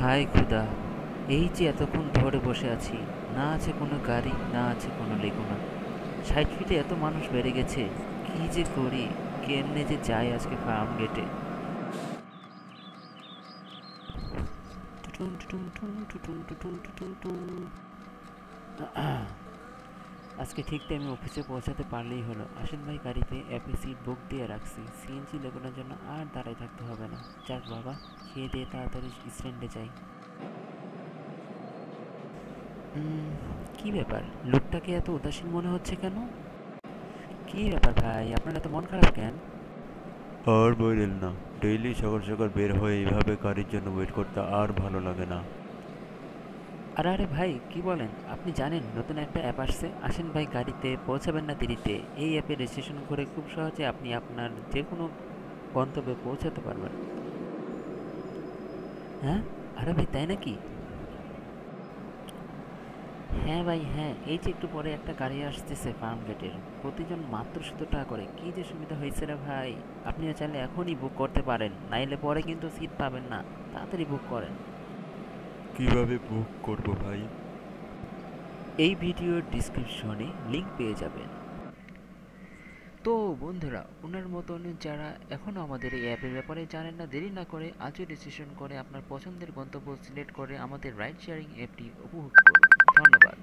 হায় খুদা, এই যে এতক্ষণ ধরে বসে আছি, না আছে কোনো গাড়ি, না আছে কোনো লেগুনা ষাট ফিটে এত মানুষ বেড়ে গেছে, কি যে করি, কেমনে যে যাই আজকে ফার্ম গেটে টুটুম টুটুম, টুম, টুটুম টুটুম টুটুম টুম। আজকে ঠিক টাইমে অফিসে পৌঁছাতে পারলেই হলো। আসেন ভাই, গাড়িতে অ্যাপে সিট বুক দিয়ে রাখছি। সিএনজি লেগুনার জন্য আর দাঁড়ায় থাকতে হবে না। যাক বাবা, খেয়ে দিয়ে তাড়াতাড়ি স্ট্যান্ডে যাই। কি ব্যাপার? লোকটাকে এত উদাসীন মনে হচ্ছে কেন? কি ব্যাপার ভাই, আপনার এত মন খারাপ কেন? আর বইলেন না। ডেইলি সকাল সকাল বের হয়ে এইভাবে গাড়ির জন্য ওয়েট করতে আর ভালো লাগে না। আরে আরে ভাই, কি বলেন? আপনি জানেন, নতুন একটা অ্যাপ আসছে। আসেন ভাই, গাড়িতে পৌঁছাবেন না দেরিতে। এই অ্যাপে রেজিস্ট্রেশন করে খুব সহজে আপনি আপনার যে কোনো গন্তব্যে পৌঁছাতে পারবেন। হ্যাঁ? আরে ভাই, তাই নাকি? হ্যাঁ ভাই হ্যাঁ। এই যে একটু পরে একটা গাড়ি আসতেছে ফার্ম গেটের প্রতিজন মাত্র সত্তর টাকা করে। কী যে সুবিধা হয়েছে রে ভাই। আপনিও চাইলে এখনই বুক করতে পারেন। নাইলে পরে কিন্তু সিট পাবেন না। তাড়াতাড়ি বুক করেন। কীভাবে বুক করব ভাই? এই ভিডিওর ডিসক্রিপশনে লিংক পেয়ে যাবেন। তো বন্ধুরা, ওনার মতন যারা এখনও আমাদের এই অ্যাপের ব্যাপারে জানেন না, দেরি না করে আজও ডিসিশন করে আপনার পছন্দের গন্তব্য সিলেক্ট করে আমাদের রাইড শেয়ারিং অ্যাপটি উপভোগ করুন। ধন্যবাদ।